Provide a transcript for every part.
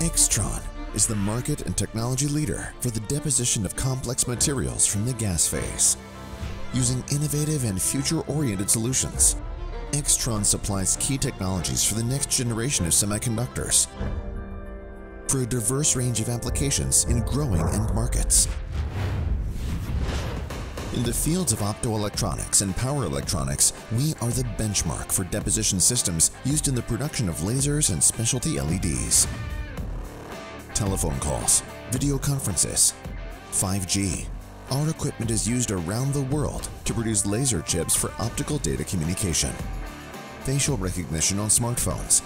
AIXTRON is the market and technology leader for the deposition of complex materials from the gas phase. Using innovative and future-oriented solutions, AIXTRON supplies key technologies for the next generation of semiconductors for a diverse range of applications in growing end markets. In the fields of optoelectronics and power electronics, we are the benchmark for deposition systems used in the production of lasers and specialty LEDs. Telephone calls, video conferences, 5G. Our equipment is used around the world to produce laser chips for optical data communication. Facial recognition on smartphones,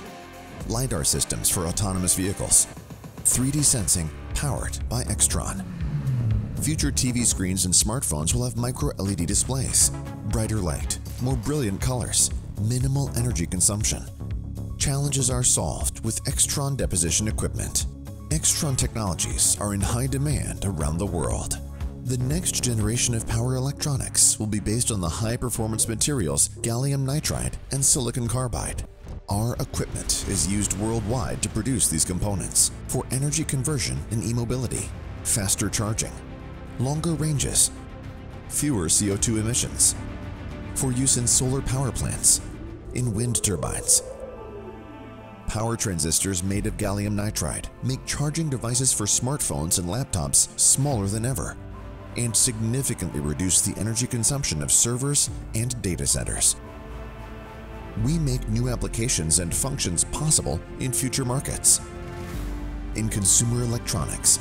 LiDAR systems for autonomous vehicles, 3D sensing powered by AIXTRON. Future TV screens and smartphones will have micro LED displays, brighter light, more brilliant colors, minimal energy consumption. Challenges are solved with AIXTRON deposition equipment. AIXTRON technologies are in high demand around the world. The next generation of power electronics will be based on the high-performance materials gallium nitride and silicon carbide. Our equipment is used worldwide to produce these components for energy conversion in e-mobility, faster charging, longer ranges, fewer CO2 emissions, for use in solar power plants, in wind turbines. Power transistors made of gallium nitride make charging devices for smartphones and laptops smaller than ever and significantly reduce the energy consumption of servers and data centers. We make new applications and functions possible in future markets. In consumer electronics,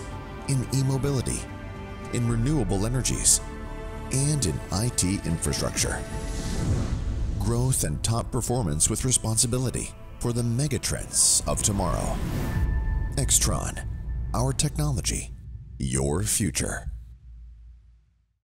in e-mobility, in renewable energies, and in IT infrastructure. Growth and top performance with responsibility for the megatrends of tomorrow. AIXTRON, our technology, your future.